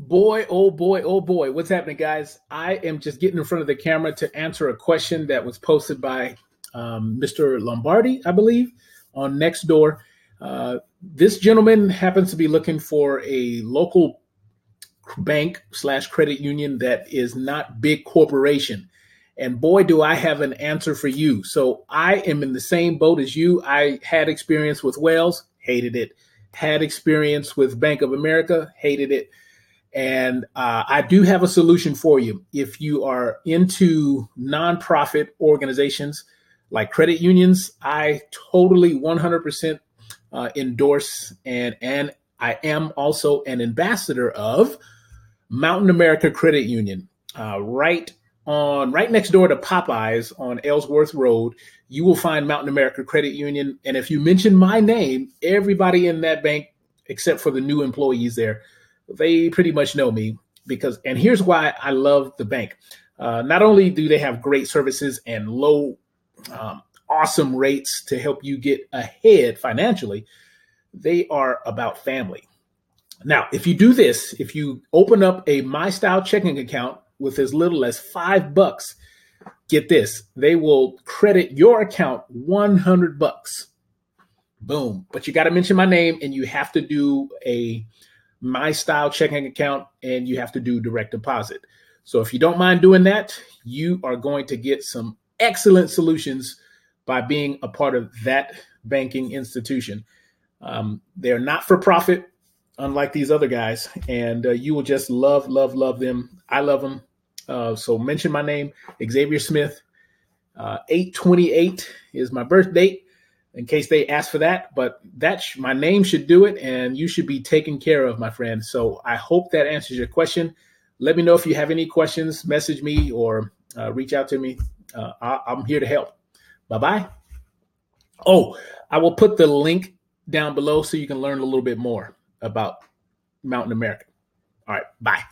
Boy, oh boy, oh boy, what's happening, guys? I am just getting in front of the camera to answer a question that was posted by um, Mr. Lombardi, I believe, on Nextdoor. Uh, this gentleman happens to be looking for a local bank slash credit union that is not big corporation. And boy, do I have an answer for you. So I am in the same boat as you. I had experience with Wells, hated it. Had experience with Bank of America, hated it and uh, I do have a solution for you. If you are into nonprofit organizations like credit unions, I totally 100% uh, endorse and and I am also an ambassador of Mountain America Credit Union. Uh, right on right next door to Popeyes on Ellsworth Road, you will find Mountain America Credit Union. And if you mention my name, everybody in that bank, except for the new employees there, they pretty much know me because, and here's why I love the bank. Uh, not only do they have great services and low, um, awesome rates to help you get ahead financially, they are about family. Now, if you do this, if you open up a My Style checking account with as little as five bucks, get this, they will credit your account 100 bucks. Boom. But you got to mention my name and you have to do a my style checking account and you have to do direct deposit. So if you don't mind doing that, you are going to get some excellent solutions by being a part of that banking institution. Um, they're not for profit, unlike these other guys, and uh, you will just love, love, love them. I love them. Uh, so mention my name, Xavier Smith. Uh, 828 is my birth date in case they ask for that. But that sh- my name should do it, and you should be taken care of, my friend. So I hope that answers your question. Let me know if you have any questions. Message me or uh, reach out to me. Uh, I- I'm here to help. Bye bye. Oh, I will put the link down below so you can learn a little bit more about Mountain America. All right, bye.